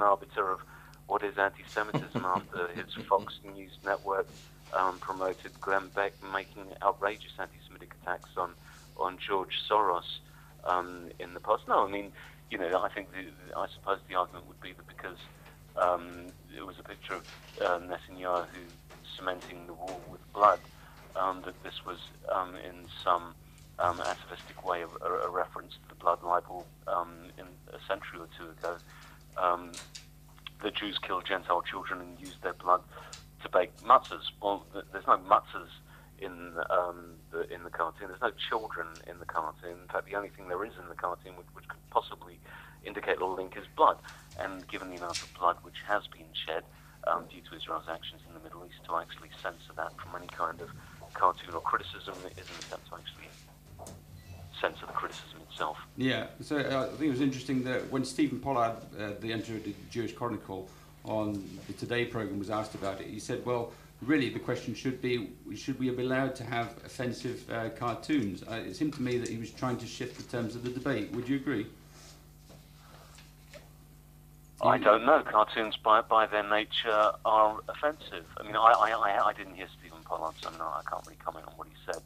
an arbiter of what is anti-Semitism after his Fox News network um, promoted Glenn Beck making outrageous anti-Semitic attacks on on George Soros um, in the past. No, I mean, you know, I think the, I suppose the argument would be that because um, it was a picture of uh, Netanyahu cementing the wall with blood, um, that this was um, in some um, atavistic way a, a, reference to the blood libel um, in a century or two ago. Um, the Jews killed Gentile children and used their blood to bake matzahs. Well, there's no matzahs in um, the in the cartoon. There's no children in the cartoon. In fact, the only thing there is in the cartoon which, which could possibly indicate a link is blood. And given the amount of blood which has been shed um, due to Israel's actions in the Middle East, to actually censor that from any kind of cartoon or criticism is an attempt to actually censor the criticism itself. Yeah, so uh, I think it was interesting that when Stephen Pollard, uh, the editor of the Jewish Chronicle, on the Today program was asked about it, he said, well, really the question should be, should we be allowed to have offensive uh, cartoons? Uh, it seemed to me that he was trying to shift the terms of the debate. Would you agree? I don't know. Cartoons, by by their nature, are offensive. I mean, I I, I didn't hear Stephen Pollard, so no, I can't really comment on what he said.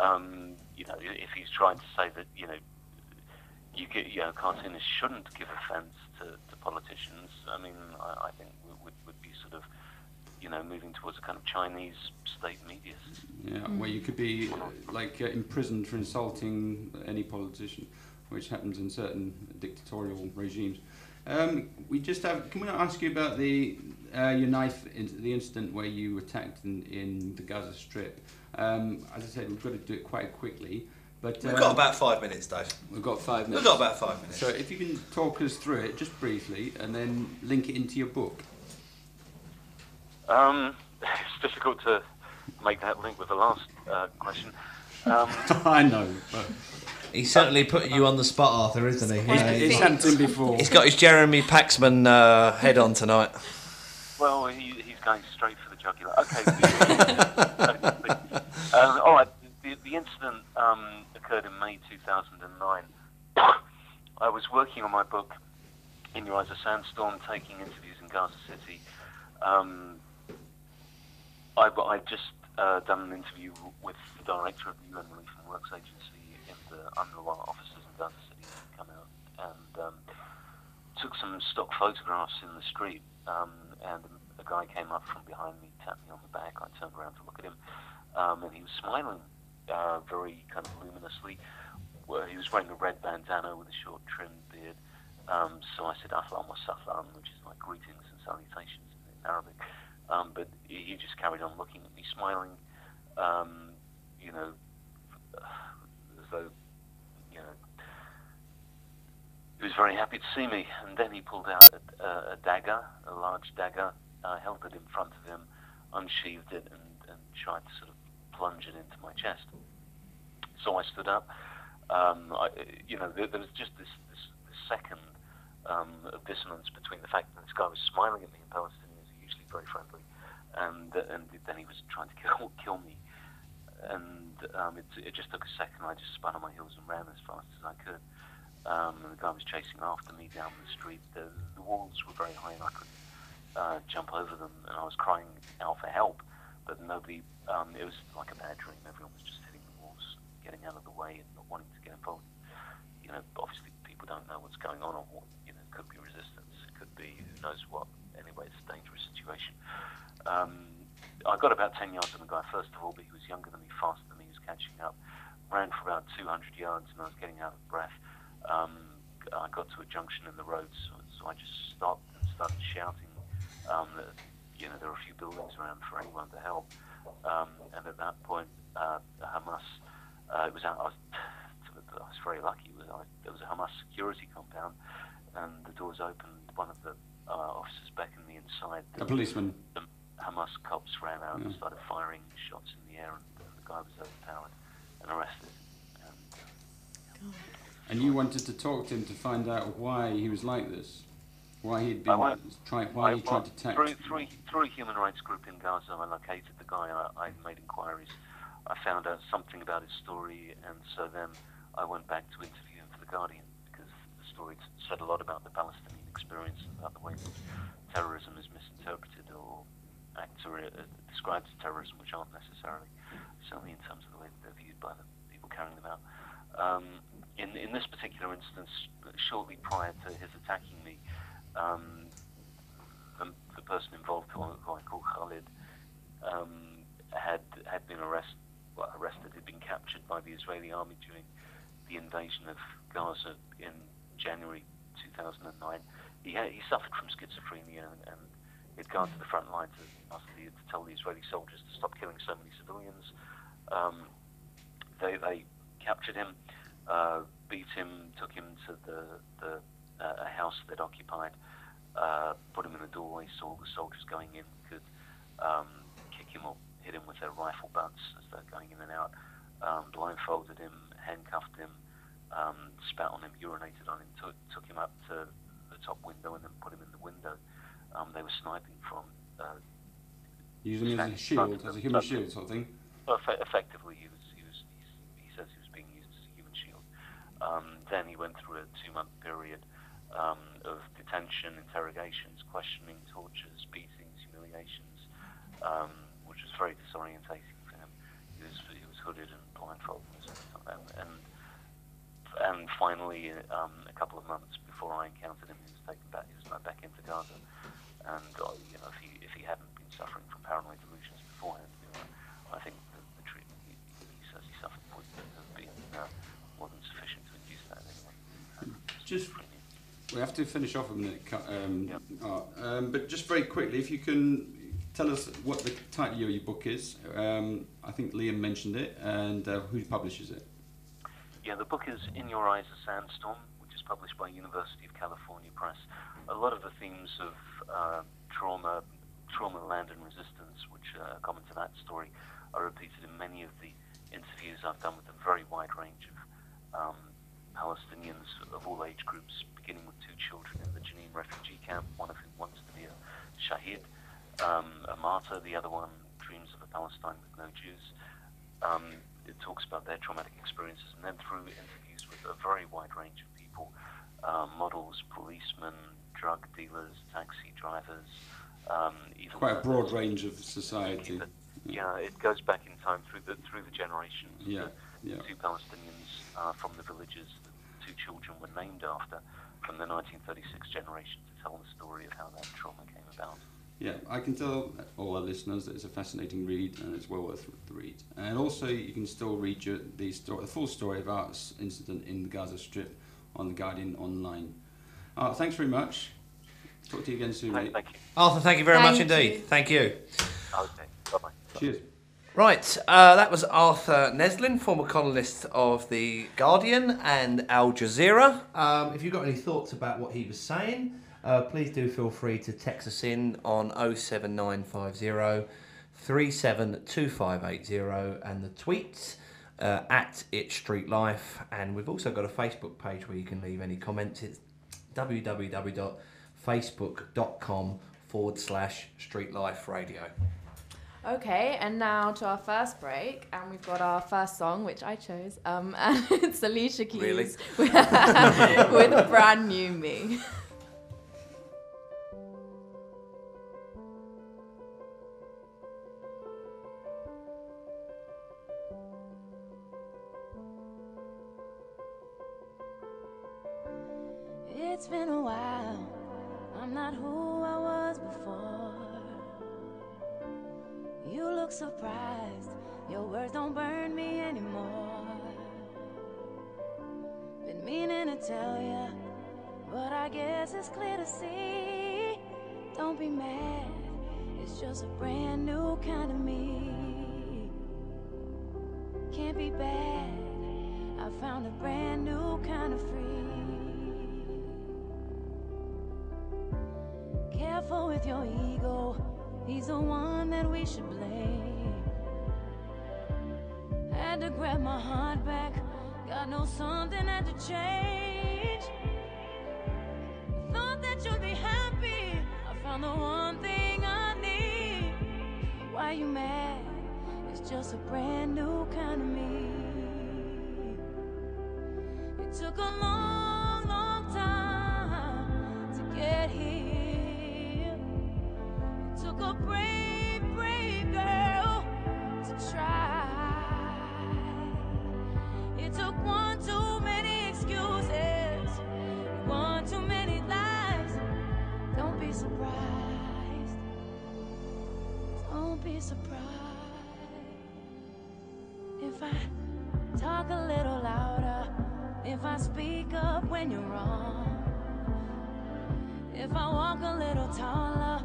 Um, you know, if he's trying to say that you know, you get you know, cartoonists shouldn't give offence to, to politicians. I mean, I, I think would would be sort of you know moving towards a kind of Chinese state media system. Yeah, mm. where you could be uh, like uh, imprisoned for insulting any politician, which happens in certain dictatorial regimes. Um, we just have. Can we ask you about the uh, your knife, in, the incident where you attacked in, in the Gaza Strip? Um, as I said, we've got to do it quite quickly. But we've got um, about five minutes, Dave. We've got five minutes. We've got about five minutes. So if you can talk us through it just briefly, and then link it into your book. Um, it's difficult to make that link with the last uh, question. Um, I know, but He's certainly put you on the spot, Arthur, isn't he? He's, he's him before. He's got his Jeremy Paxman uh, head on tonight. Well, he, he's going straight for the jugular. Okay. um, all right. The, the incident um, occurred in May 2009. I was working on my book, In Your Eyes a Sandstorm, taking interviews in Gaza City. Um, I, I just uh, done an interview with the director of the UN Relief and Works Agency the officers in Gaza City come out and um, took some stock photographs in the street. Um, and a guy came up from behind me, tapped me on the back. I turned around to look at him, um, and he was smiling uh, very kind of luminously. Well, he was wearing a red bandana with a short trimmed beard. Um, so I said, Ahlan wa sahlan, which is like greetings and salutations in Arabic. Um, but he just carried on looking at me, smiling, um, you know, as though he was very happy to see me, and then he pulled out a, a dagger, a large dagger, uh, held it in front of him, unsheathed it, and, and, tried to sort of plunge it into my chest. So I stood up. Um, I, you know, there, there, was just this, this, this second um, of dissonance between the fact that this guy was smiling at me, and Palestinians are usually very friendly, and and then he was trying to kill kill me. And um, it, it just took a second. I just spun on my heels and ran as fast as I could. Um, and the guy was chasing after me down the street. The, the walls were very high and I couldn't uh, jump over them, and I was crying out for help, but nobody. Um, it was like a bad dream. Everyone was just hitting the walls, getting out of the way, and not wanting to get involved. You know, obviously people don't know what's going on, or what you know, could be resistance, could be who knows what. Anyway, it's a dangerous situation. Um, I got about 10 yards on the guy first of all, but he was younger than me, faster than me, he was catching up. Ran for about 200 yards, and I was getting out of breath um, I got to a junction in the road, so, so I just stopped and started shouting um, that you know there were a few buildings around for anyone to help. Um, and at that point, uh, Hamas, uh, it was out. I was, I was very lucky. It was, I, there was a Hamas security compound, and the doors opened. One of the uh, officers beckoned me inside. The, a policeman. The Hamas cops ran out yeah. and started firing shots in the air, and, and the guy was overpowered and arrested. And, uh, and you wanted to talk to him to find out why he was like this, why he'd been trying, why I, he tried to attack. Through, through, through a human rights group in Gaza, I located the guy. I, I made inquiries. I found out something about his story, and so then I went back to interview him for the Guardian because the story said a lot about the Palestinian experience and about the way that terrorism is misinterpreted or actor uh, described as terrorism, which aren't necessarily, certainly in terms of the way that they're viewed by the people carrying them out. Um, in, in this particular instance, shortly prior to his attacking me, um, the, the person involved, who I call Khalid, um, had had been arrested. Well, arrested, had been captured by the Israeli army during the invasion of Gaza in January 2009. He, had, he suffered from schizophrenia and, and he'd gone to the front line to, ask the, to tell the Israeli soldiers to stop killing so many civilians. Um, they, they captured him, uh, beat him, took him to the, the uh, a house they'd occupied, uh, put him in the doorway, saw the soldiers going in, could um, kick him or hit him with their rifle butts as they're going in and out, um, blindfolded him, handcuffed him, um, spat on him, urinated on him, took, took him up to the top window and then put him in the window. Um, they were sniping from. Uh, Using him as a shield, as a human shield sort of thing. effectively, he was, he was he's, he says he was being used as a human shield. Um, then he went through a two-month period um, of detention, interrogations, questioning, tortures, beatings, humiliations, um, which was very disorientating for him. He was he was hooded and blindfolded and. And and finally, um, a couple of months before I encountered him, he was taken back. He was back into Gaza. And uh, you know, if he if he hadn't been suffering from paranoid delusions beforehand, you know, I think the, the treatment he, he says he suffered would have been uh, more than sufficient to induce that anyway. Just we have to finish off a minute, um, Yep. Art. um, but just very quickly, if you can tell us what the title of your book is. Um, I think Liam mentioned it, and uh, who publishes it. Yeah, the book is In Your Eyes a Sandstorm, which is published by University of California Press. A lot of the themes of uh, trauma, trauma, land, and resistance, which are common to that story, are repeated in many of the interviews I've done with a very wide range of um, Palestinians of all age groups, beginning with two children in the Jenin refugee camp, one of whom wants to be a shahid, um, a martyr, the other one dreams of a Palestine with no Jews. Um, it talks about their traumatic experiences, and then through interviews with a very wide range of people uh, models, policemen, drug dealers, taxi drivers, um, even Quite a broad range of society. But, yeah, it goes back in time through the through the generations. Yeah, yeah. two Palestinians uh, from the villages the two children were named after from the 1936 generation to tell the story of how that trauma came about. Yeah, I can tell all our listeners that it's a fascinating read and it's well worth the read. And also, you can still read your, the, story, the full story of Art's incident in the Gaza Strip on The Guardian online. Art, thanks very much. Talk to you again soon, Thank, mate. thank you. Arthur, thank you very much Thank indeed. you. Thank you. Okay, bye bye. Cheers. Right, uh, that was Arthur Neslen, former columnist of The Guardian and Al Jazeera. Um, if you've got any thoughts about what he was saying, uh, please do feel free to text us in on 07950 372580 and the tweets uh, at It Street Life. And we've also got a Facebook page where you can leave any comments. It's www.facebook.com forward slash Street Life Radio. Okay, and now to our first break, and we've got our first song, which I chose, um, and it's Alicia Keys Really? with, with Brand New Me. Took a brave, brave girl to try. It took one too many excuses, one too many lies. Don't be surprised. Don't be surprised if I talk a little louder, if I speak up when you're wrong. If I walk a little taller,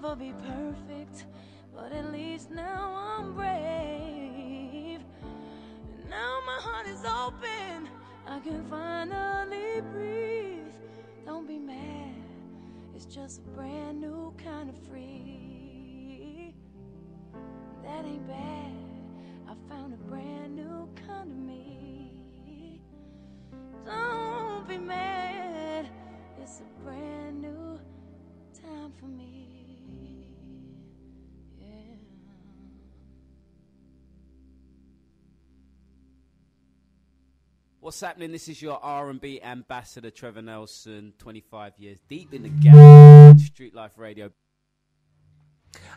never be perfect, but at least now I'm brave. And now my heart is open. I can finally breathe. Don't be mad. It's just a brand new kind of free. That ain't bad. I found a brand new kind of me. Don't be mad. It's a brand new time for me. What's happening? This is your R&B ambassador, Trevor Nelson, 25 years deep in the game. Street Life Radio.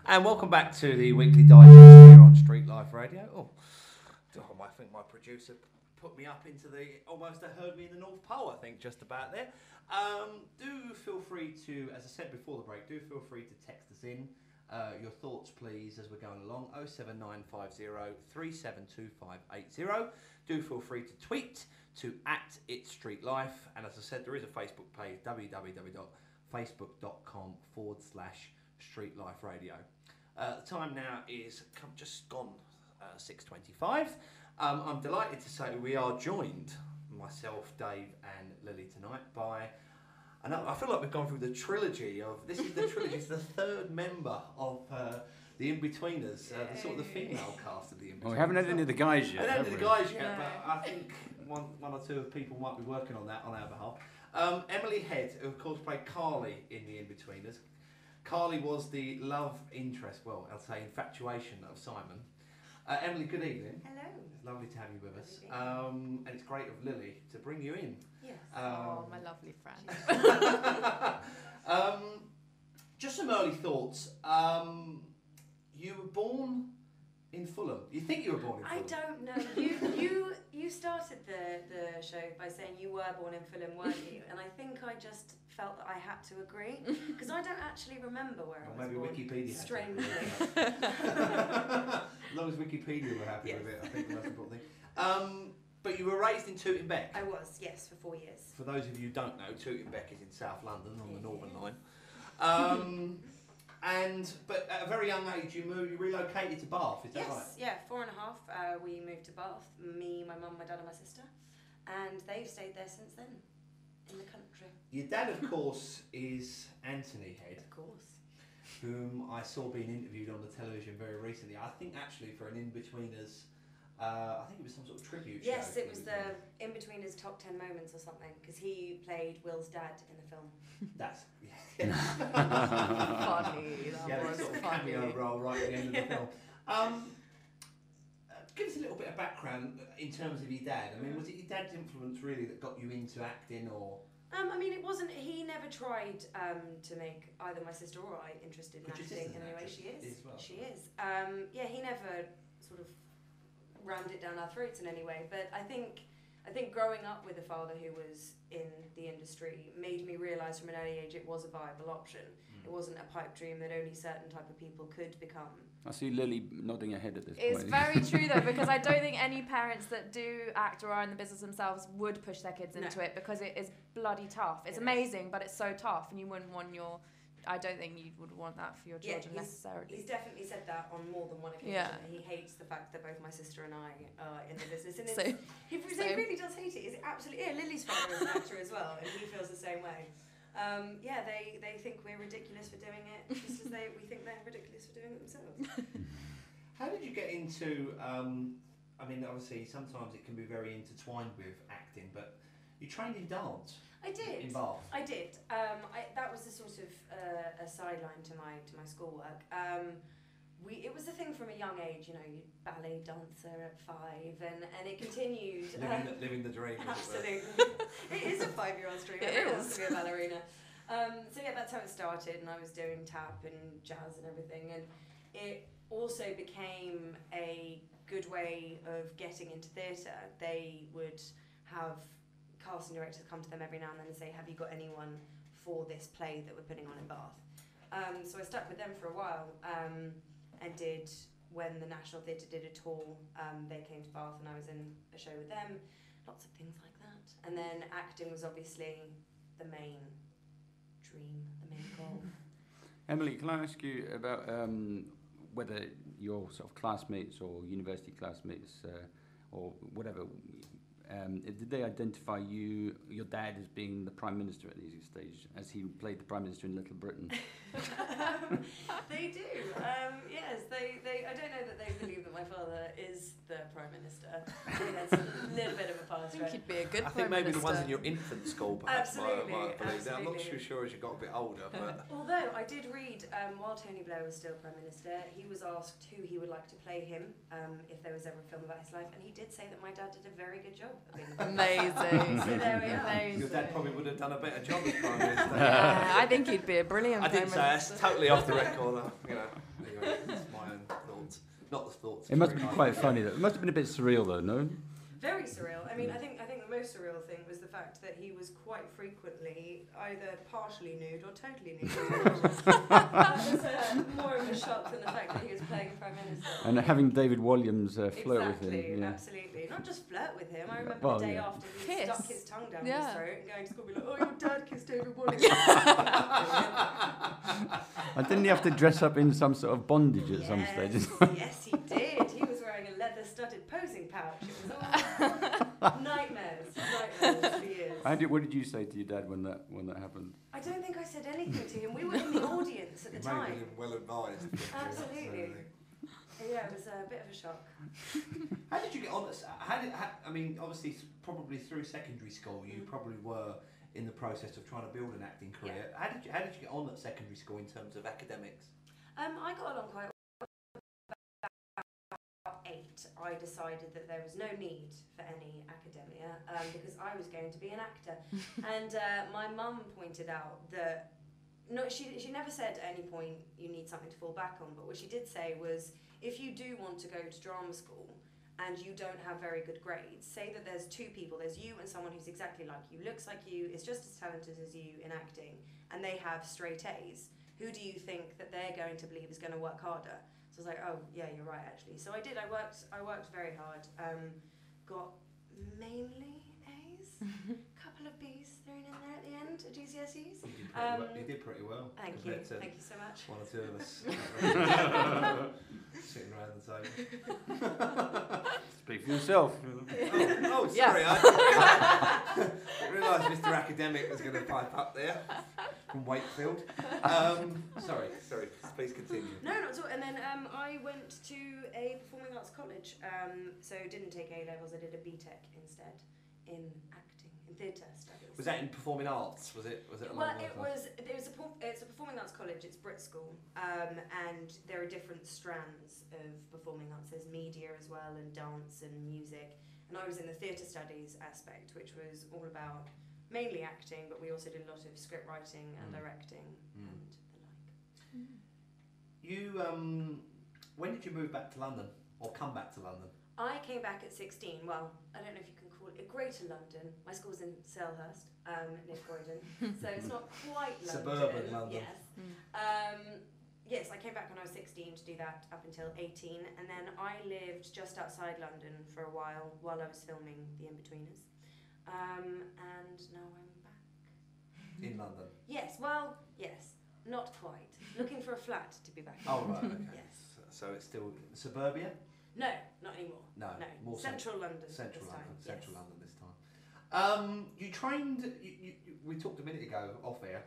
And welcome back to the weekly digest here on Street Life Radio. Oh, I think my producer put me up into the almost heard me in the North Pole. I think just about there. Um, do feel free to, as I said before the break, do feel free to text us in uh, your thoughts, please, as we're going along. 07950 372580. Do feel free to tweet to at It Street Life, and as I said, there is a Facebook page www.facebook.com forward slash Street Life Radio. Uh, the time now is come, just gone uh, 6.25. Um, I'm delighted to say we are joined, myself, Dave and Lily tonight, by and I I feel like we've gone through the trilogy of this is the trilogy. it's the third member of uh, the Inbetweeners, uh, the sort of the female cast of the Inbetweeners. Well, we haven't had any of the guys I yet. don't have know the guys yet, but I think one, one or two of people might be working on that on our behalf. Um, Emily Head, who of course played Carly in The Inbetweeners. Carly was the love interest, well, I'll say infatuation of Simon. Uh, Emily, good evening. Hello. It's lovely to have you with us. Um, and it's great of Lily to bring you in. Yes. oh, Um, my lovely friend. um, just some early thoughts. Um, you were born in Fulham. You think you were born in Fulham? I don't know. You you you started the the show by saying you were born in Fulham, weren't you? And I think I just felt that I had to agree because I don't actually remember where Or I was maybe born. Wikipedia. had to Strangely. as long as Wikipedia were happy with it, I think the most important thing. Um, but you were raised in Tooting Bec. I was yes for four years. For those of you who don't know, Tooting Bec is in South London on the Northern Line. Um, and but at a very young age, you moved, you relocated to Bath. Is that yes, right? yeah, four and a half. Uh, we moved to Bath. Me, my mum, my dad, and my sister, and they've stayed there since then, in the country. Your dad, of course, is Anthony Head, Of course. whom I saw being interviewed on the television very recently. I think actually for an inbetweeners, uh, I think it was some sort of tribute. Yes, he it was the in between his top ten moments or something because he played Will's dad in the film. That's yeah. funny. That yeah, was sort of funny. cameo role right at the end of the film. Um, uh, give us a little bit bit of background in terms of your dad. I mean, was it your dad's influence really that got you into acting, or Um, I mean, it wasn't. He never tried um, to make either my sister or I interested in But acting. sister's In any way, she is. as well, she is. Um, yeah, he never sort of rammed it down our throats in any way. But I think, I think growing up with a father who was in the industry made me realise from an early age it was a viable option. Mm. It wasn't a pipe dream that only certain type of people could become. I see Lily nodding her head at this It's point. very true though, because I don't think any parents that do act or are in the business themselves would push their kids No. into it because it is bloody tough. It's It is. amazing, but it's so tough, and you wouldn't want your. I don't think you would want that for your Yeah, children he's- necessarily. He's definitely said that on more than one occasion. Yeah. He hates the fact that both my sister and I are in the business. And it's, So, he, he really does hate it. It's absolutely yeah. Lily's father is an actor as well, and he feels the same way. Um, yeah, they, they think we're ridiculous for doing it, just as they we think they're ridiculous for doing it themselves. how did you get into? Um, I mean, obviously, sometimes it can be very intertwined with acting, but you trained in dance I did. in Bath. I did. Um, I, that was a sort of uh, a sideline to my to my schoolwork. Um, we it was a thing from a young age. You know, you ballet dancer at five, and and it continued. Living, um, the, living the dream. as it were. Absolutely. it is a five year old's dream. It Everyone is. to be a ballerina. Um, so yeah, that's how it started, and I was doing tap and jazz and everything, and it also became a good way of getting into theatre. They would have casting directors come to them every now and then and say, "Have you got anyone for this play that we're putting on in Bath?" Um, so I stuck with them for a while um, and did when the National Theatre did a tour. Um, they came to Bath and I was in a show with them. Lots of things like that. And then acting was obviously the main dream, the main goal. Emily, can I ask you about um, whether your sort of classmates or university classmates uh, or whatever, um, did they identify you, your dad, as being the prime minister at this stage, as he played the prime minister in Little Britain? um, they do. Um, yes, they, they. I don't know that they believe that my father is the prime minister. I think that's a little bit of a I pass think he'd be a good I prime think maybe the ones in your infant school perhaps might, Absolutely, might believe that. I'm not absolutely. too sure as you got a bit older, but Although I did read um, while Tony Blair was still prime minister, he was asked who he would like to play him um, if there was ever a film about his life, and he did say that my dad did a very good job. Of being the Prime Minister. Amazing. So there we are. Amazing. your dad probably would have done a better job as prime minister. Yeah, I think he'd be a brilliant I didn't say that's totally off the record. uh, You know, anyway, it's my own thoughts, not the thoughts. It must of have been quite funny, though. It must have been a bit surreal, though, no? Very surreal. I mean, I think I think the most surreal thing was the fact that he was quite frequently either partially nude or totally nude. that was uh, more of a shock than the fact that he was playing prime minister. And having David Walliams uh, flirt exactly, with him. Yeah. absolutely. Not just flirt with him. I remember Well, the day yeah. after he Kiss. stuck his tongue down Yeah. his throat and going to school, be like, "Oh, your dad kissed David Walliams." And didn't he have to dress up in some sort of bondage at some stage? Yes, yes, he did. He was wearing a leather-studded posing pouch. It was all nightmares, nightmares for years. How did, what did you say to your dad when that when that happened? I don't think I said anything to him. We were in the audience at the may have time. been well advised. Absolutely. Yeah, it was a bit of a shock. How did you get on? this- How did? How, I mean, obviously, probably through secondary school, you Mm. probably were in the process of trying to build an acting career. How did you? How did you get on at secondary school in terms of academics? Um, I got along quite I decided that there was no need for any academia um, because I was going to be an actor. and uh, my mum pointed out that no, she she never said at any point you need something to fall back on. But what she did say was if you do want to go to drama school and you don't have very good grades, say that there's two people. There's you and someone who's exactly like you, looks like you, is just as talented as you in acting, and they have straight A's. Who do you think that they're going to believe is going to work harder? So I was like, oh yeah, you're right actually. So I did. I worked. I worked very hard. Um, got mainly A's, a couple of B's thrown in there at the end at GCSEs. You did pretty, Um, well, you did pretty well. Thank you. Thank you so much. One or two of us Sitting around the table. Speak for yourself. oh, oh, Yeah. sorry. I didn't realise Mr. Academic was going to pipe up there from Wakefield. Um, sorry, sorry. Please continue. No, not at all. And then um, I went to a performing arts college. Um, so didn't take A levels. I did a BTEC instead in acting, in theatre studies. Was that in performing arts? Was it? Was it? Well, it was. It was a. It's a performing arts college. It's Brit School, um, and there are different strands of performing arts. There's media as well, and dance and music. And I was in the theatre studies aspect, which was all about mainly acting, but we also did a lot of script writing and Mm. directing Mm. and the like. You um, when did you move back to London or come back to London? I came back at 16. Well, I don't know if you can call it Greater London. My school's in Selhurst, um, near Croydon, so it's not quite London. Suburban London. Yes. Um, yes, I came back when I was 16 to do that up until 18, and then I lived just outside London for a while while I was filming The Inbetweeners. Um, and now I'm back. In London. Yes, well, yes, not quite. Looking for a flat to be back. in. Oh right. Okay. Yes. So it's still suburbia. No, not anymore. No, No, more cent- central London. Central London. Central. London this time. Um, you trained. You, you, you- we talked a minute ago off air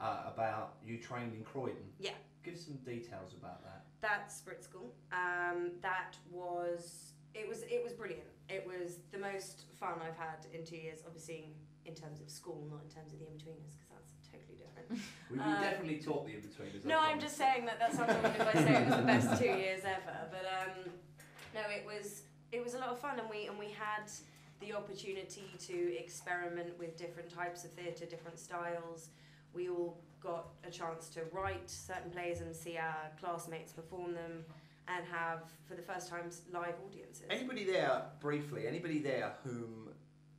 uh, about you trained in Croydon. Yeah. Give some details about that. That's Brit School. Um, that was it was it was brilliant. It was the most fun I've had in two years. Obviously, in terms of school, not in terms of the inbetweeners, because that's totally different. We, we Um, definitely taught the inbetweeners. No, I'm just saying that that sounds weird if I say it was the best two years ever. But um, no, it was it was a lot of fun, and we and we had the opportunity to experiment with different types of theatre, different styles. We all got a chance to write certain plays and see our classmates perform them, and have for the first time live audiences. Anybody there, briefly, anybody there whom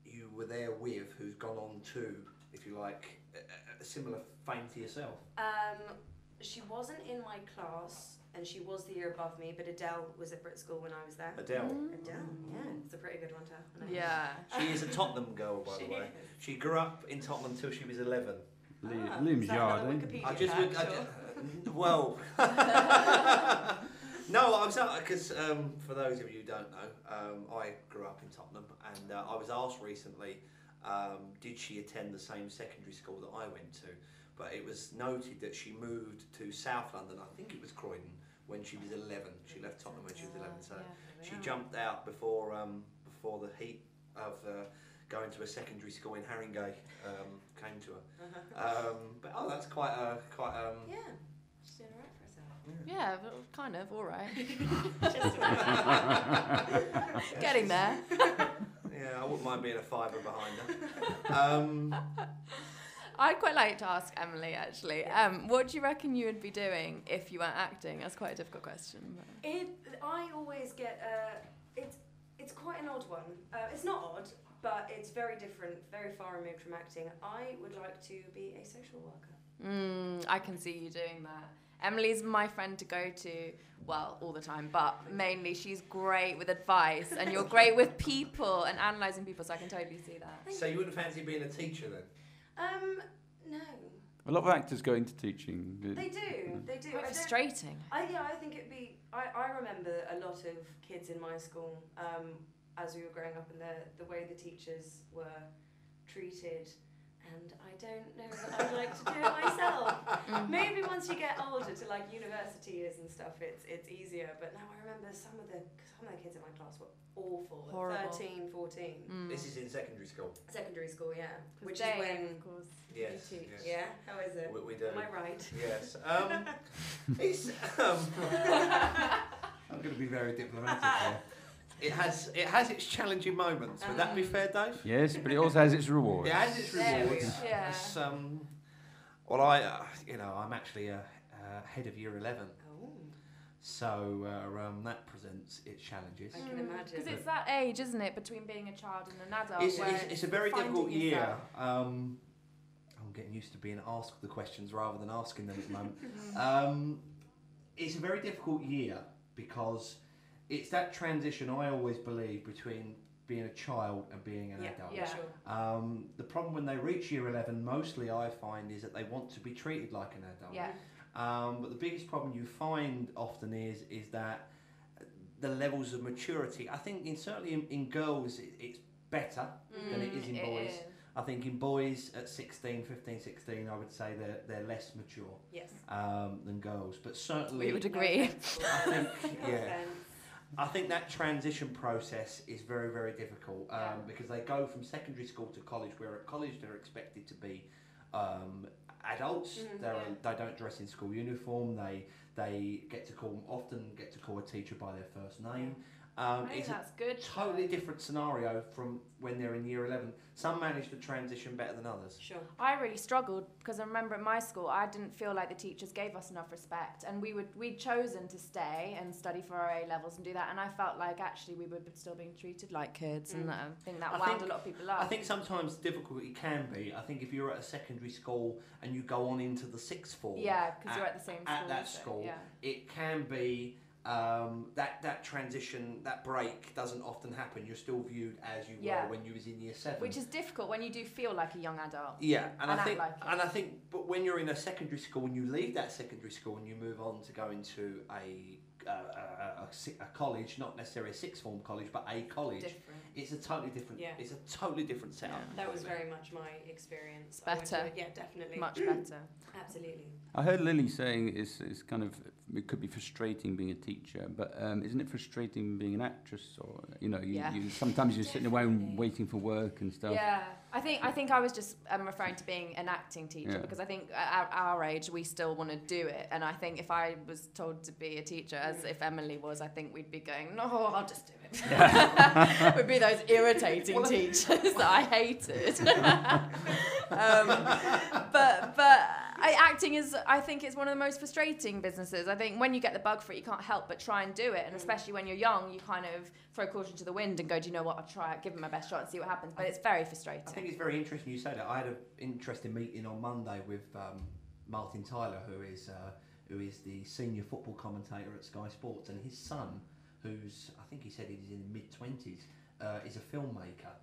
you were there with who's gone on to, if you like, a, a similar fame to yourself? Um, she wasn't in my class, and she was the year above me. But Adele was at Brit School when I was there. Adele. Adele, yeah, it's a pretty good one to have. Yeah. She is a Tottenham girl, by She the way. is. She grew up in Tottenham until she was 11. Li- Ah, Liam's yard, eh? Wikipedia I just fact. I, or- ju- well, no, I'm sorry because um, for those of you who don't know, um, I grew up in Tottenham, and uh, I was asked recently, um, did she attend the same secondary school that I went to? But it was noted that she moved to South London. I think it was Croydon when she was 11. She left Tottenham when she was 11, so she jumped out before um, before the heat of. Uh, Going to a secondary school in Haringey um, came to her, um, but oh, that's quite a quite um, Yeah, she's doing alright for herself. Yeah, well, kind of, all right. Getting there. Yeah, I wouldn't mind being a fibre behind her. Um, I'd quite like to ask Emily, actually. Um, what do you reckon you would be doing if you weren't acting? That's quite a difficult question. But. It, I always get. Uh, it's it's quite an odd one. Uh, it's not odd, but it's very different, very far removed from acting. I would like to be a social worker. Mm, I can see you doing that. Emily's my friend to go to, well, all the time, but mainly she's great with advice, and you're great with people and analysing people, so I can totally see that. so you wouldn't fancy being a teacher then? Um, no, A lot of actors go into teaching. they do, they do. I Quite frustrating. I yeah, I think it'd be. I, I remember a lot of kids in my school um, as we were growing up, and the the way the teachers were treated, and I don't know that I'd like to do it myself. Maybe once you get older to like university years and stuff, it's it's easier. But now I remember some of the some of the kids in my class were awful. Horrible. 13, 14. Mm. This is in secondary school. Secondary school, yeah. Which they, is when. of course, Yes, you teach. yes. Yeah, how is it? We, we do. Am I right? Yes. Um, it's, um, I'm going to be very diplomatic here. It has it has its challenging moments. Would that be Um, fair, Dave? Yes, but it also has its rewards. It has its There we rewards. go. Yeah. It's, um, well, I, uh, you know, I'm actually a, uh head of year 11, Oh, so uh, um, that presents its challenges. I can imagine. Because it's that age, isn't it, between being a child and an adult? It's, it's, it's a very difficult year. Um, I'm getting used to being asked the questions rather than asking them at the moment. um, it's a very difficult year because it's that transition I always believe between being a child and being an Yeah, adult. Yeah. sure. Um, the problem when they reach year 11, mostly I find, is that they want to be treated like an adult. Yeah. Um, but the biggest problem you find often is is that the levels of maturity. I think in, certainly in, in girls it, it's better than it is in Mm, boys. is. I think in boys at 16, 15, 16, I would say they're, they're less mature Yes. um, than girls. But certainly, We would agree. I think, yeah. I think that transition process is very, very difficult um, Yeah. because they go from secondary school to college, where at college they're expected to be um, adults. Yeah. They don't dress in school uniform. They they get to call often get to call a teacher by their first name. Um, I think it's a good. totally though. different scenario from when they're in year eleven. Some manage the transition better than others. Sure. I really struggled because I remember at my school I didn't feel like the teachers gave us enough respect, and we would we'd chosen to stay and study for our A levels and do that, and I felt like actually we were still being treated like kids, and Mm. I think that I wound think- a lot of people up. I think sometimes difficulty can be. I think if you're at a secondary school and you go on into the sixth form, yeah, because you're at- at the same school. at that so, school, yeah. it can be um, that that transition, that break doesn't often happen. You're still viewed as you Yeah. were when you was in year seven. which is difficult when you do feel like a young adult. yeah, and, and I think, like and I think, but when you're in a secondary school and you leave that secondary school and you move on to go into a uh, a, a, a, a college, not necessarily a sixth form college, but a college, Different. It's a totally different. Yeah. It's a totally different setup. Yeah. That was very much my experience. It's I went to better. Yeah, definitely. Much better. Absolutely. I heard Lily saying it's, it's kind of it could be frustrating being a teacher, but um, isn't it frustrating being an actress? Or you know, you, Yeah. you sometimes you're sitting around Definitely. waiting for work and stuff. Yeah, I think I think I was just um, referring to being an acting teacher Yeah. because I think at our, our age we still want to do it, and I think if I was told to be a teacher, as if Emily was, I think we'd be going, no, I'll just do it. we'd be those irritating teachers that I hated. um, but but I, acting is I think it's one of the most frustrating businesses. I think when you get the bug for it, you can't help but try and do it, and especially when you're young, you kind of throw caution to the wind and go, do you know what? I'll try it, give it my best shot, and see what happens. But it's very frustrating. I think it's very interesting you say that. I had an interesting meeting on Monday with um, Martin Tyler, who is uh, who is the senior football commentator at Sky Sports, and his son, who's I think he said he's in mid twenties, uh, is a filmmaker,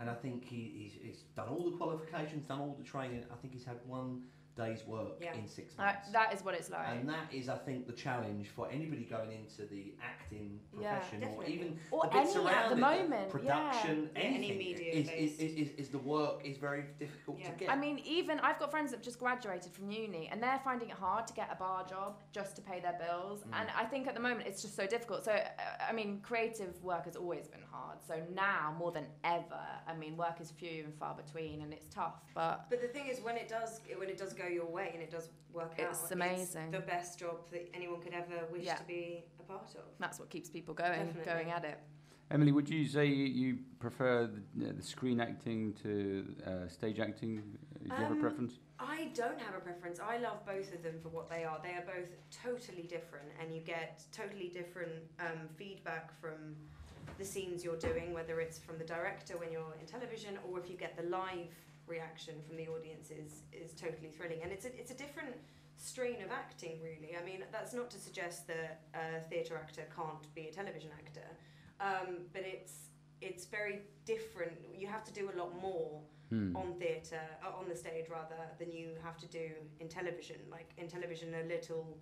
and I think he, he's, he's done all the qualifications, done all the training. I think he's had one day's work Yeah. in six months. that is what it's like. and that is, I think, the challenge for anybody going into the acting Yeah, profession, or even Or the bits any at around the it, moment, production, Yeah, any anything, media is, is, is, is, the work is very difficult Yeah. to get. I mean, even I've got friends that have just graduated from uni and they're finding it hard to get a bar job just to pay their bills. Mm. And I think at the moment it's just so difficult. So, uh, I mean, creative work has always been hard. So now more than ever, I mean, work is few and far between and it's tough. But But the thing is, when it does, when it does go your way and it does work It's out, amazing. the best job that anyone could ever wish Yeah. to be a part of. that's what keeps people going, Definitely. going at it. Emily, would you say you prefer the, the screen acting to uh, stage acting? Uh, Do you have a Um, preference? I don't have a preference. I love both of them for what they are. They are both totally different, and you get totally different um, feedback from the scenes you're doing, whether it's from the director when you're in television, or if you get the live reaction from the audience is, is totally thrilling. And it's a, it's a different strain of acting, really. I mean, that's not to suggest that a theatre actor can't be a television actor, um, but it's it's very different. You have to do a lot more Hmm. on theatre, uh, on the stage rather, than you have to do in television. Like in television, a little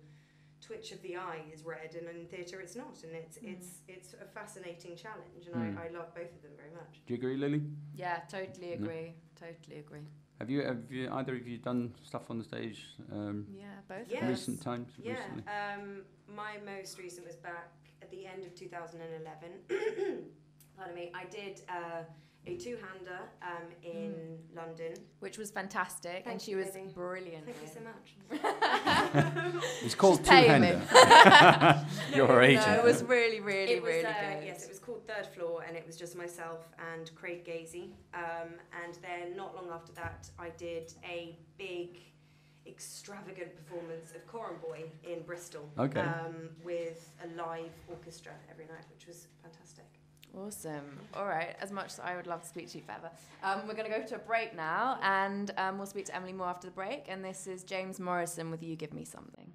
twitch of the eye is read, and in theatre, it's not. And it's Mm. it's it's a fascinating challenge, and Mm. I, I love both of them very much. Do you agree, Lily? Yeah, totally Yeah. agree. Totally agree. Have you, have you either of you done stuff on the stage um, Yeah, both Yes. recent times? Yeah, Recently? um, my most recent was back at the end of 2011. Pardon me. I did uh, a two-hander um, in London. Which was fantastic, Thank and she you, was Lily. brilliant. Thank you so much. It's called She's paying two-hander. Your No, agent. No, it was really, really, it was, really uh, good. Yes, it was called Third Floor, and it was just myself and Craig Gazey. Um, and then not long after that, I did a big, extravagant performance of Coram Boy in Bristol. Okay. Um, with a live orchestra every night, which was fantastic. Awesome. All right. As much as I would love to speak to you forever, um, we're going to go to a break now, and um, we'll speak to Emily more after the break. And this is James Morrison with "You Give Me Something."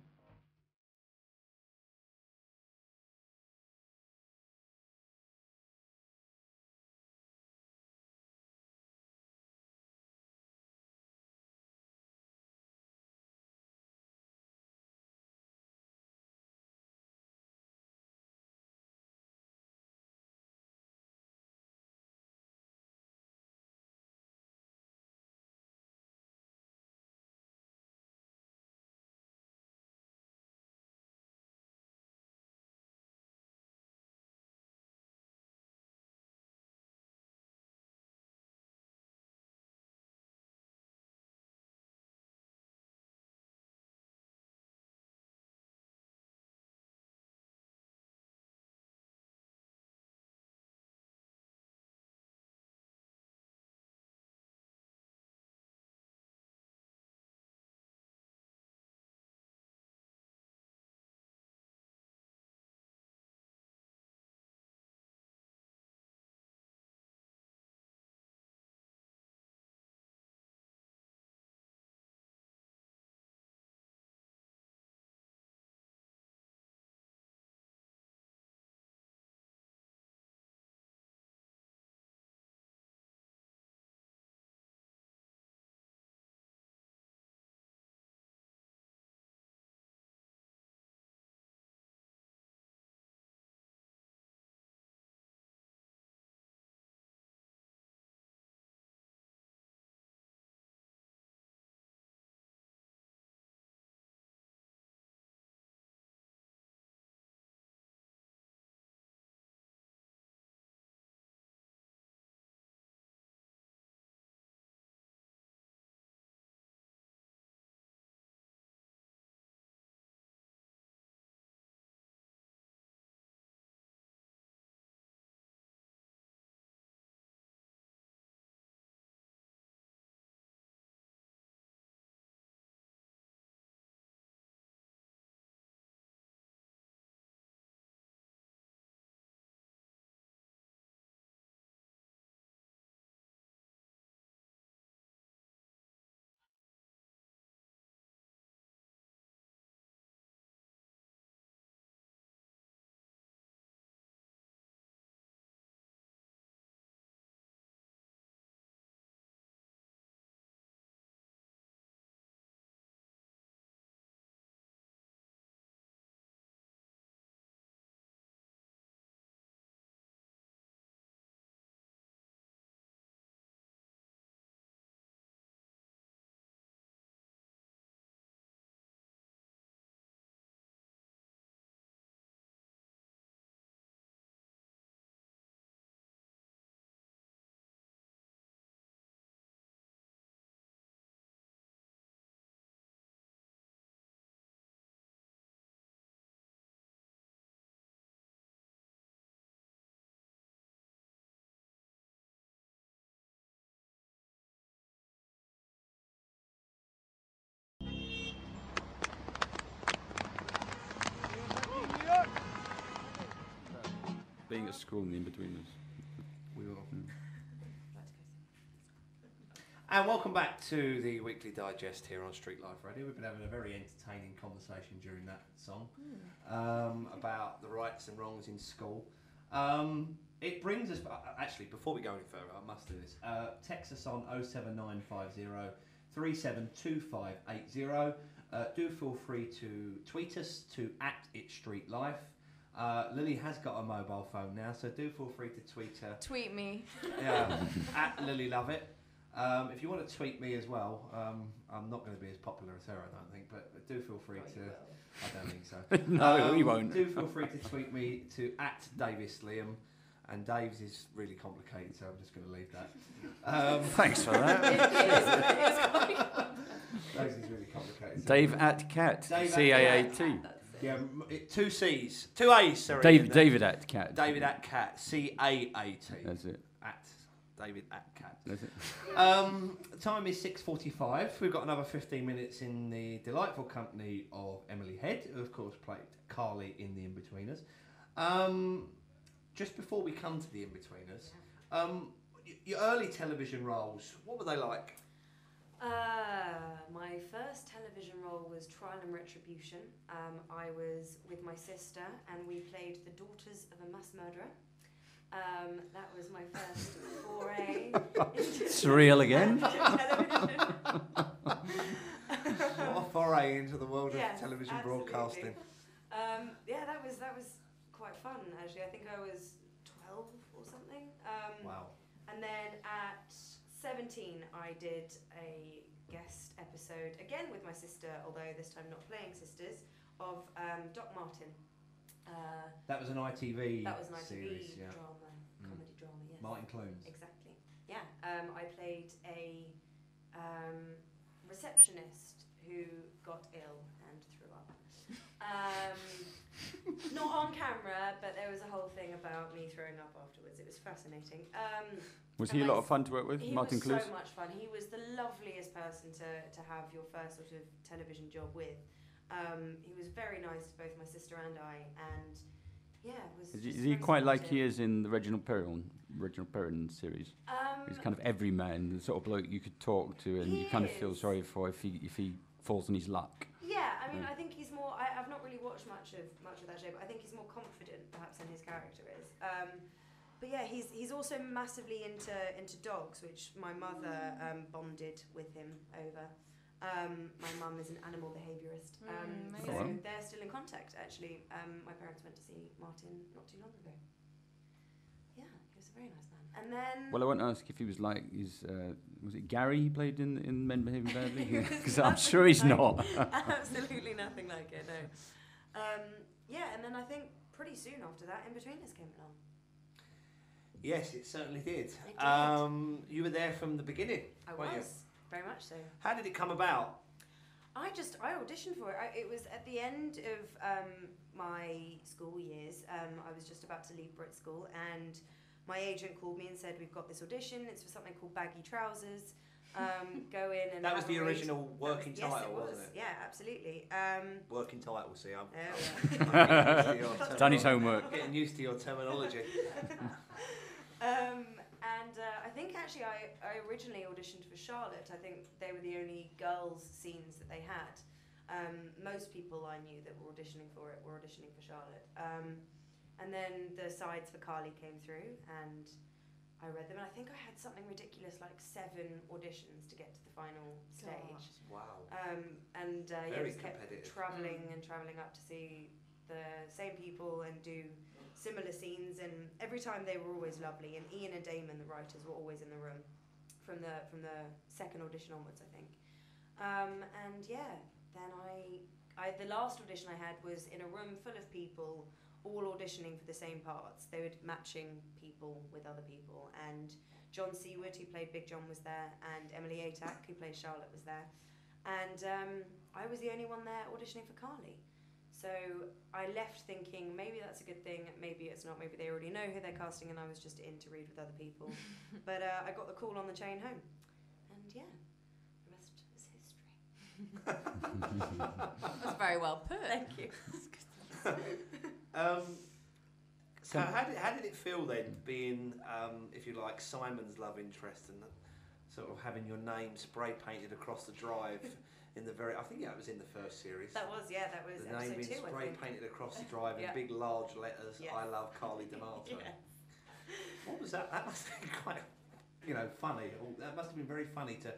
Being at school in the inbetweeners. We will. Mm. And welcome back to the weekly digest here on Streetlife Radio. We've been having a very entertaining conversation during that song um, about the rights and wrongs in school. Um, it brings us, uh, actually, before we go any further, I must do this. Uh, text us on 07950 372580. Uh, do feel free to tweet us to at It Street Life. Uh, Lily has got a mobile phone now, so do feel free to tweet her Tweet me. yeah, at Lily Lovett. Um, if you want to tweet me as well, um, I'm not going to be as popular as her, I don't think, but, but do feel free to. I don't think so. no, we Um, won't. Do feel free to tweet me to at Davis Liam, and Dave's is really complicated, so I'm just going to leave that. Um, Thanks for that. Dave's is really complicated. so- Dave at cat. Dave C A A T. Yeah, it, two C's, two A's. Sorry. There. David at cat. David at cat. C A A T. That's it. At David at cat. That's it. Um, time is 6.45. We've got another 15 minutes in the delightful company of Emily Head, who of course played Carly in The Inbetweeners. Um, just before we come to The Inbetweeners, um, y- your early television roles, what were they like? Uh, my first television role was Trial and Retribution. Um, I was with my sister and we played the daughters of a mass murderer. Um, that was my first foray. into Surreal again. what a foray into the world Yes, of television absolutely. broadcasting. Um, yeah, that was that was quite fun actually. I think I was twelve or something. Um, Wow. And then at 17, I did a guest episode, again with my sister, although this time not playing sisters, of um, Doc Martin. Uh, That was an ITV that was an ITV series, yeah. drama, Mm. comedy drama, yes. Martin Clunes. Exactly. Yeah. Um, I played a um, receptionist who got ill and threw up. Um, not on camera, but there was a whole thing about me throwing up afterwards. It was fascinating. Was he a lot of fun to work with, he Martin was Clunes? so much fun. He was the loveliest person to, to have your first sort of television job with. Um, he was very nice to both my sister and I, and yeah, was. Is he, just is he quite like he is in the Reginald Perrin, Reginald Perrin series? Um, He's kind of every man, the sort of bloke you could talk to, and you kind of feel sorry for if he if he falls on his luck. Yeah, I mean, Mm. I think he's more. I, I've not really watched much of much of that show, but I think he's more confident, perhaps, than his character is. Um, but yeah, he's he's also massively into into dogs, which my mother um, bonded with him over. Um, my mum is an animal behaviourist, um, Mm, so they're still in contact. Actually, um, my parents went to see Martin not too long ago. Yeah, he was a very nice man. And then Well, I won't ask if he was like his. Uh, was it Gary he played in in Men Behaving Badly? Because I'm sure he's like- not. Absolutely nothing like it, no. Um, yeah, and then I think pretty soon after that, Inbetweeners came along. Yes, it certainly did. did. Um, you were there from the beginning. I weren't you? was, very much so. How did it come about? I just, I auditioned for it. I, it was at the end of um, my school years. Um, I was just about to leave Brit School, and my agent called me and said, "We've got this audition. It's for something called Baggy Trousers. Um, go in and." That was the a read." original was- working yes, title, it was. wasn't it? Yeah, absolutely. Um, Working title, see, I'm getting used to your Done his homework. Getting used to your terminology. Um, and uh, I think actually I, I originally auditioned for Charlotte. I think they were the only girls scenes that they had. Um, most people I knew that were auditioning for it were auditioning for Charlotte. Um, and then the sides for Carly came through and I read them and I think I had something ridiculous like seven auditions to get to the final stage. Wow. Um, and uh, yeah, Very just kept competitive. traveling and traveling up to see the same people and do similar scenes. And every time they were always lovely. And Ian and Damon, the writers, were always in the room from the from the second audition onwards, I think. Um, and yeah, then I, I the last audition I had was in a room full of people all auditioning for the same parts. They were matching people with other people and. John Seward, who played Big John, was there, and Emily Atack, who played Charlotte, was there and um, I was the only one there auditioning for Carly. So I left thinking maybe that's a good thing, maybe it's not, maybe they already know who they're casting, and I was just in to read with other people. but uh, I got the call on the train home, and yeah, the rest is history. That's very well put. Thank you. Um, So how did, how did it feel then, being, um, if you like, Simon's love interest and sort of having your name spray painted across the drive in the very, I think yeah, it was in the first series. That was yeah, that was the name being two. Spray painted across the drive in Yeah. big large letters. Yes. I love Carly D'Amato. Yes. What was that? That must have been quite, you know, funny. That must have been very funny to,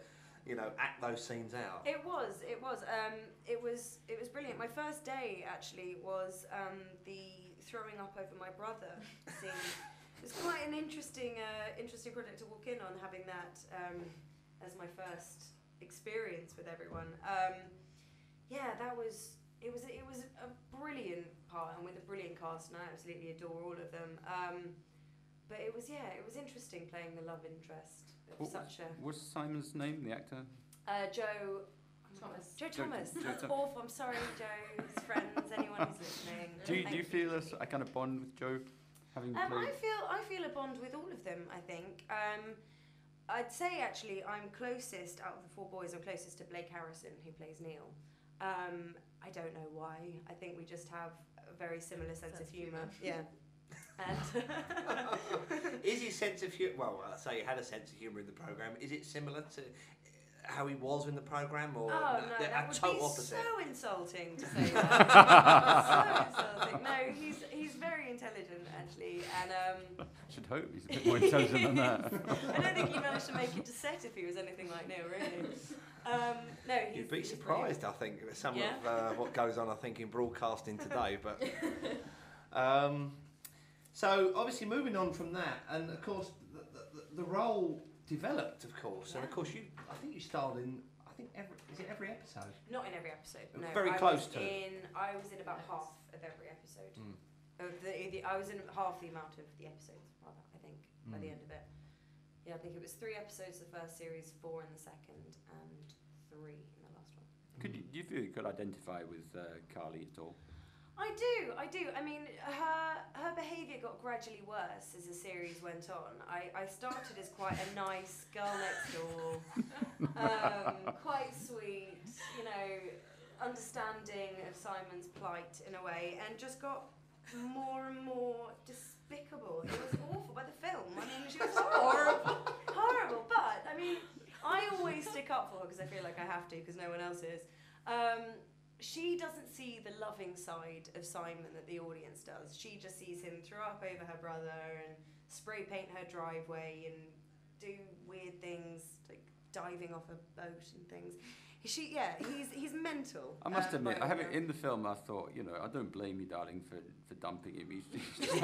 you know, act those scenes out. It was. It was. Um, it was. It was brilliant. My first day actually was um, the throwing up over my brother scene. it was quite an interesting, uh, interesting project to walk in on, having that um, as my first experience with everyone. Um, yeah, that was. It was. It was a brilliant part, and with a brilliant cast, and I absolutely adore all of them. Um, but it was. Yeah, it was interesting playing the love interest of What such a. What's Simon's name, the actor? Uh, Joe. Thomas. Joe Joe- Thomas. Joe That's Thom- awful. I'm sorry, Joe's friends, anyone who's listening. Do you, do Thank you feel a, s- a kind of bond with Joe, having Um, played? I feel I feel a bond with all of them. I think. Um, I'd say actually I'm closest out of the four boys. I'm closest to Blake Harrison, who plays Neil. Um, I don't know why. I think we just have a very similar sense, Sense of of humour. humour. Yeah. And is your sense of humour? Well, I say you had a sense of humour in the program. Is it similar to how he was in the program, or Oh no, the- that a would total be opposite? so insulting to say that. so insulting. No, he's he's very intelligent actually, and um, I should hope he's a bit more intelligent than that. I don't think he managed to make it to set if he was anything like Neil, really. Um, no, he's, You'd be he's surprised, I think, with some Yeah? of uh, what goes on. I think in broadcasting today, but um, so obviously moving on from that, and of course the, the, the role developed, of course, and of course you. I think you starred in. I think every is it every episode? Not in every episode. No, Very I close was to. In I was in about half of every episode. Mm. Of the, the, I was in half the amount of the episodes, rather. I think by the Mm. end of it. Yeah, I think it was three episodes the first series, four in the second, and three in the last one. Could you, do you feel you could identify with uh, Carly at all? I do, I do. I mean, her her behaviour got gradually worse as the series went on. I, I started as quite a nice girl next door, um, quite sweet, you know, understanding of Simon's plight in a way, and just got more and more despicable. It was awful by the film. I mean, she was horrible, horrible. But I mean, I always stick up for her because I feel like I have to because no one else is. Um, she doesn't see the loving side of Simon that the audience does. She just sees him throw up over her brother and spray paint her driveway and do weird things like diving off a boat and things. She, yeah, he's he's mental. I must um, admit, I have all it in the film. I thought, you know, I don't blame you, darling, for, for dumping him. He's, he's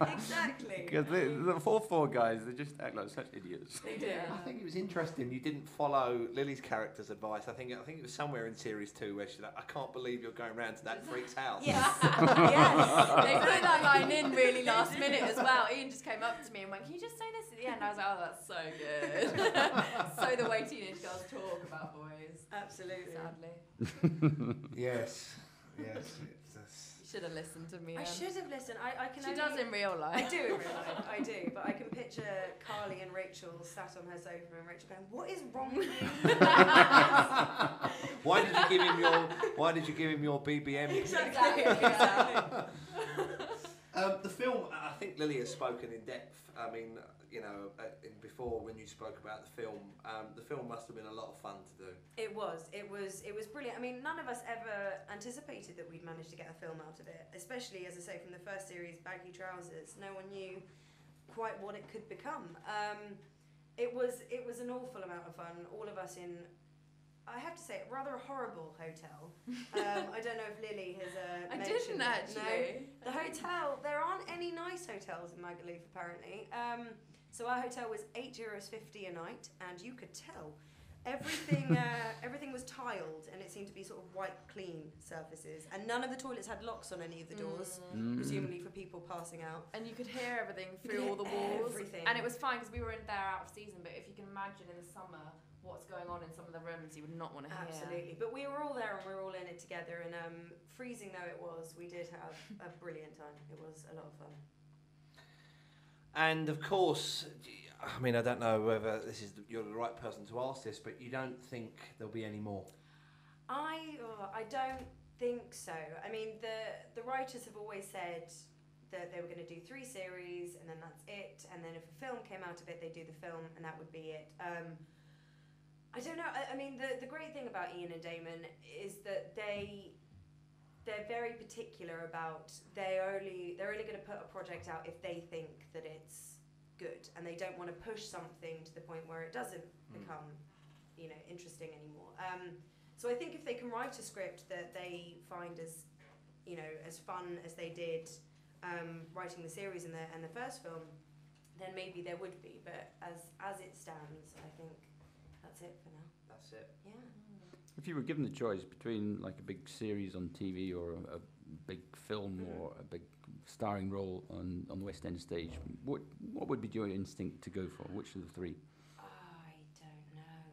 exactly. Because the, the four four guys, they just act like such idiots. They do. I think it was interesting. You didn't follow Lily's character's advice. I think I think it was somewhere in series two where she's like, "I can't believe you're going round to that freak's house." Yeah. yes. they put that line in really last minute as well. Ian just came up to me and went, "Can you just say this at the end?" I was like, "Oh, that's so good." so the way teenage girls talk about boys. Absolutely. Sadly, Yes. Yes. It's, it's, you should have listened to me. I Em. should have listened. I, I can She only, does in real life. I do in real life. I do, but I can picture Carly and Rachel sat on her sofa and Rachel going, "What is wrong with you?" why did you give him your Why did you give him your BBM? exactly. exactly. Um, the film, I think Lily has spoken in depth. I mean, you know, uh, before when you spoke about the film, um, the film must have been a lot of fun to do. It was. It was. It was brilliant. I mean, none of us ever anticipated that we'd manage to get a film out of it. Especially, as I say, from the first series, baggy trousers. No one knew quite what it could become. Um, it was. It was an awful amount of fun. All of us in. I have to say, rather a horrible hotel. Um, I don't know if Lily has. Uh, I mentioned didn't it. No. The hotel, there aren't any nice hotels in Magaluf apparently. Um, so our hotel was eight euros fifty a night, and you could tell everything. uh, everything was tiled, and it seemed to be sort of white, clean surfaces, and none of the toilets had locks on any of the doors, Mm. presumably for people passing out. And you could hear everything through could all the walls. everything. And it was fine because we were in there out of season. But if you can imagine in the summer what's going on in some of the rooms, you would not want to hear. Absolutely, but we were all there and we were all in it together. And um, freezing though it was, we did have a brilliant time. It was a lot of fun. And of course, I mean, I don't know whether this is the, you're the right person to ask this, but you don't think there'll be any more. I uh, I don't think so. I mean, the the writers have always said that they were going to do three series and then that's it. And then if a film came out of it, they'd do the film and that would be it. Um, I don't know. I, I mean, the the great thing about Ian and Damon is that they they're very particular about they only they're only going to put a project out if they think that it's good and they don't want to push something to the point where it doesn't Mm. become you know interesting anymore um, so I think if they can write a script that they find as you know as fun as they did um, writing the series and the and the first film then maybe there would be but as as it stands I think that's it for now That's it. yeah If you were given the choice between like a big series on TV or a, a big film Mhm. or a big starring role on, on the West End stage, what what would be your instinct to go for? Which of the three? I don't know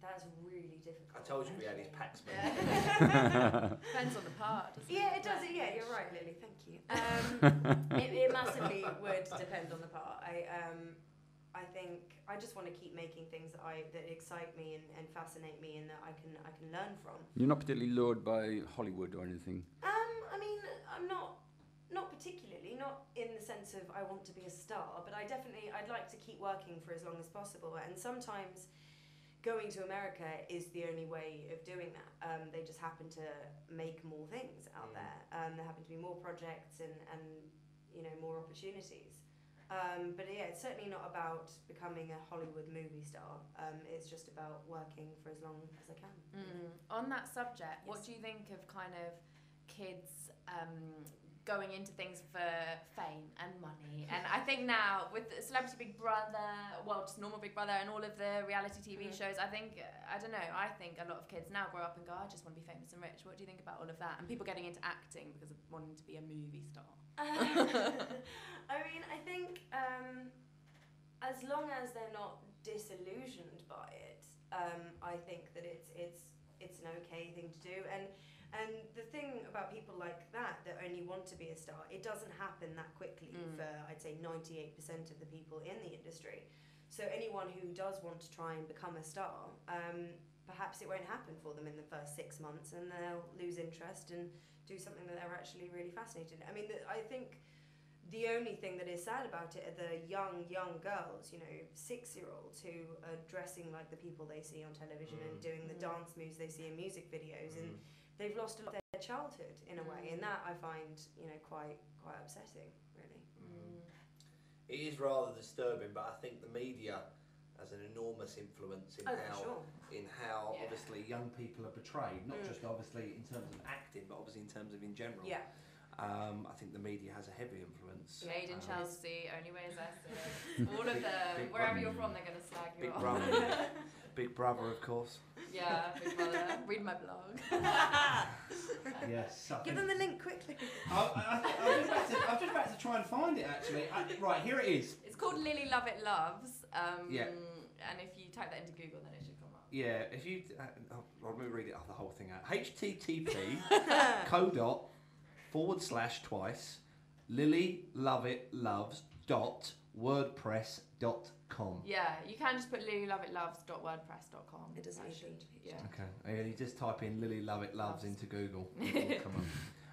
that's really difficult I told you we had his actually. packs, man. Depends on the part. Yeah, it does. Yeah, you're right, Lily. Thank you. Um, it, it massively would depend on the part. I um, I think I just want to keep making things that I that excite me and, and fascinate me and that I can I can learn from. You're not particularly lured by Hollywood or anything. Um, I mean, I'm not not particularly, not in the sense of I want to be a star, but I definitely I'd like to keep working for as long as possible. And sometimes going to America is the only way of doing that. Um, they just happen to make more things out Mm. there. Um, there happen to be more projects and and you know more opportunities. Um, but yeah, it's certainly not about becoming a Hollywood movie star. Um, it's just about working for as long as I can. Mm. On that subject, what do you think of kind of kids um, going into things for fame and money? And I think now with Celebrity Big Brother, well, just normal Big Brother, and all of the reality TV Mhm. shows, I think I don't know. I think a lot of kids now grow up and go, I just want to be famous and rich. What do you think about all of that? And people getting into acting because of wanting to be a movie star. I mean, I think um, as long as they're not disillusioned by it, um, I think that it's it's it's an okay thing to do. And and the thing about people like that that only want to be a star, it doesn't happen that quickly Mm. for I'd say ninety eight percent of the people in the industry. So anyone who does want to try and become a star, um, perhaps it won't happen for them in the first six months, and they'll lose interest and do something that they're actually really fascinated. in. I mean, the, I think the only thing that is sad about it are the young, young girls, you know, six year olds who are dressing like the people they see on television and Mm. doing the Mm. dance moves they see in music videos, and Mm. they've lost a lot of their childhood in a way, Mm. and that I find, you know, quite quite upsetting, really. Mm. It is rather disturbing, but I think the media has an enormous influence in Oh, how sure. in how Yeah. obviously young people are portrayed, not Mm. just obviously in terms of acting, but obviously in terms of in general. Yeah. Um, I think the media has a heavy influence. Made in Um, Chelsea, only way as Essex. All of Big- them, Big wherever Brother. you're from, they're going to slag you Big off. Brother. Big Brother, of course. Yeah, Big Brother. Read my blog. Yes. I Give them the link quickly. I, I, I, I'm, just about to, I'm just about to try and find it actually. I, right, here it is. It's called Lily Lovett Loves. Um, Yeah. And if you type that into Google, then it should come up. Yeah, if you, uh, oh, let me read it, oh, the whole thing out. HTTP co dot forward slash twice Lily Lovett Loves dot WordPress dot com. Yeah, you can just put Lily Lovett Loves doesn't That need should- to be Yeah. Okay, and you just type in Lily Lovett Loves Loves. into Google. It'll come up.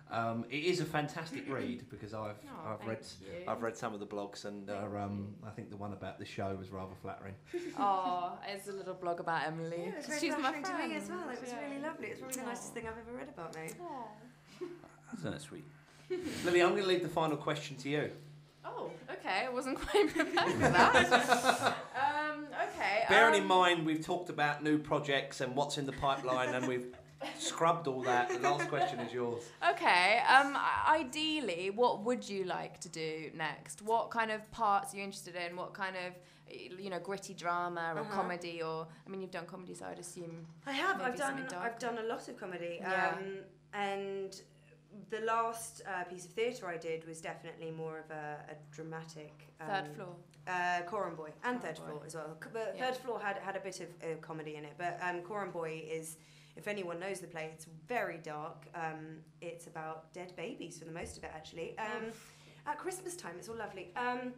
Um, it is a fantastic read because I've Oh, I've read you. I've read some of the blogs and uh, um, I think the one about the show was rather flattering. Oh, it's a little blog about Emily. Yeah, it was very She's my flattering friend. to me as well. It was Yeah. really lovely. It's probably the nicest thing I've ever read about me. Isn't that sweet? Lily, I'm going to leave the final question to you. Oh, okay. I wasn't quite prepared for that. um, okay. Bearing um, in mind we've talked about new projects and what's in the pipeline, and we've scrubbed all that. The last question is yours. Okay. Um, ideally, what would you like to do next? What kind of parts are you interested in? What kind of, you know, gritty drama or Uh-huh. comedy or? I mean, you've done comedy, so I'd assume. I have. I've done. I've done a lot of comedy. Yeah. Um, and the last uh, piece of theatre I did was definitely more of a, a dramatic. Um, Third floor. Uh, Coram Boy and Coram Third Boy. Floor as well. But Yeah. Third Floor had had a bit of uh, comedy in it, but um, Coram Boy is. If anyone knows the play, it's very dark. Um, it's about dead babies for the most of it, actually. Um, at Christmas time, it's all lovely. Um,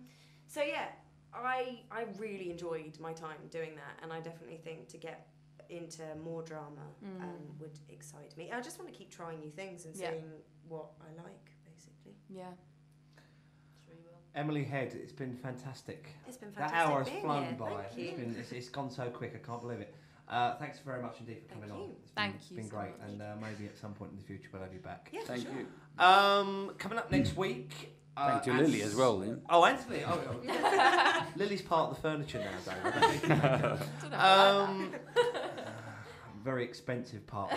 so yeah, I I really enjoyed my time doing that, and I definitely think to get into more drama Mm. um, would excite me. I just want to keep trying new things and Yeah. seeing what I like, basically. Yeah. Emily Head, it's been fantastic. It's been fantastic. That hour has flown here. by. Thank you. It's, been, it's, it's gone so quick, I can't believe it. Uh, thanks very much indeed for Thank coming on. you. It's been, Thank it's you been so great, much. and uh, maybe at some point in the future we'll have you back. Yeah, for Thank sure. you. Um, coming up next week. Uh, Thank you, Lily, as well, then. Oh, and Lily. Oh, oh. Lily's part of the furniture now, David. I don't need to make her. Don't Um, very expensive part.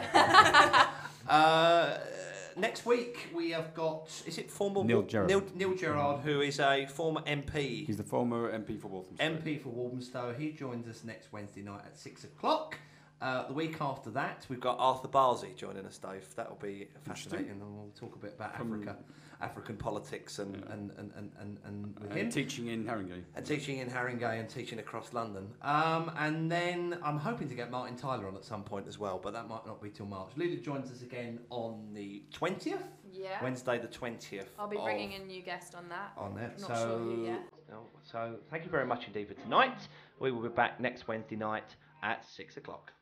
Of the furniture. next week we have got. Is it former Neil Gerrard. Neil, Neil Gerrard, who is a former MP. He's the former MP for Walthamstow. MP for Walthamstow. He joins us next Wednesday night at six o'clock. Uh, the week after that, we've got Arthur Barsey joining us, Dave. That'll be fascinating, and we'll talk a bit about From- Africa, African politics, and Yeah. and, and, and, and, and with And him. teaching in Haringey. and teaching in Haringey and teaching across London. Um, and then I'm hoping to get Martin Tyler on at some point as well, but that might not be till March. Lila joins us again on the 20th, Yeah. Wednesday the 20th. I'll be bringing a new guest on that. on there. Not so, sure who yet. oh, so thank you very much indeed for tonight. We will be back next Wednesday night at six o'clock.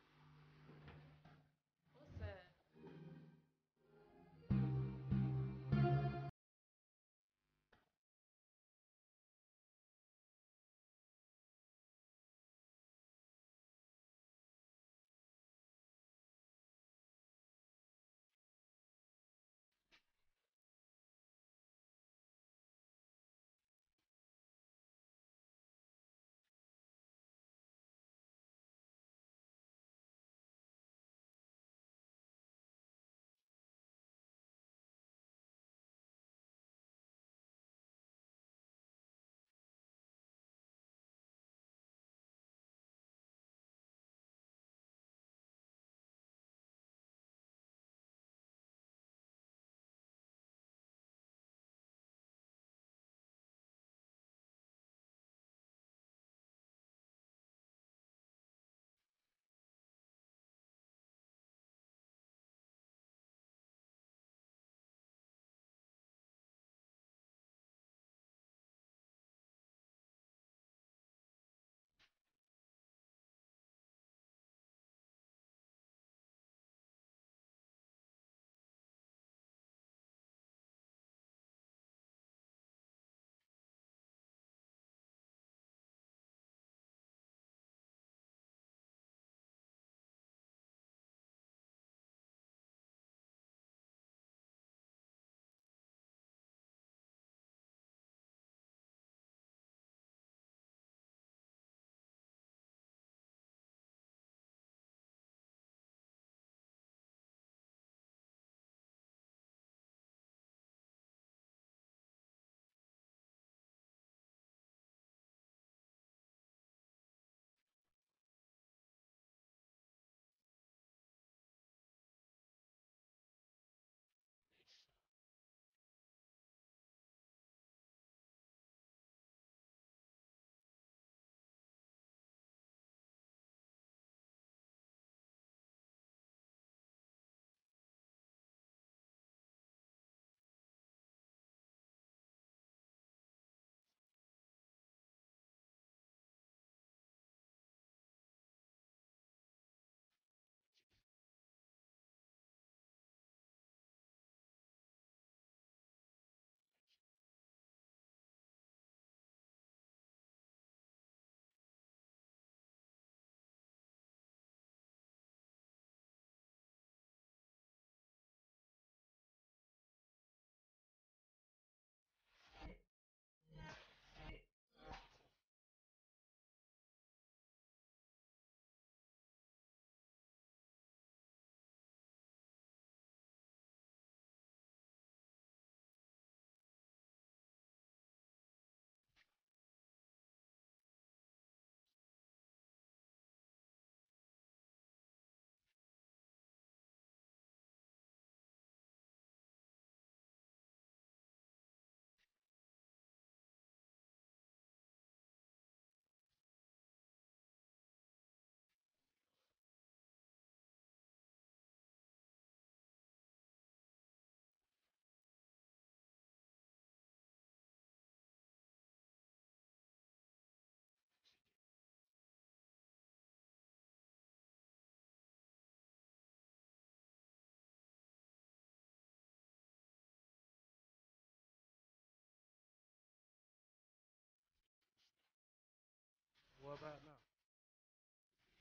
About now?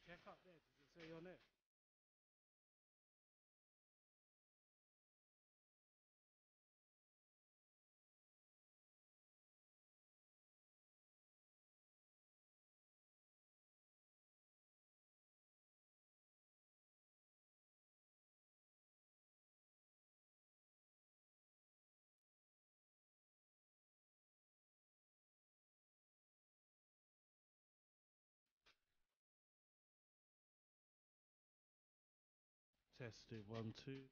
Check up there. Does it say your name? Test it. One, two.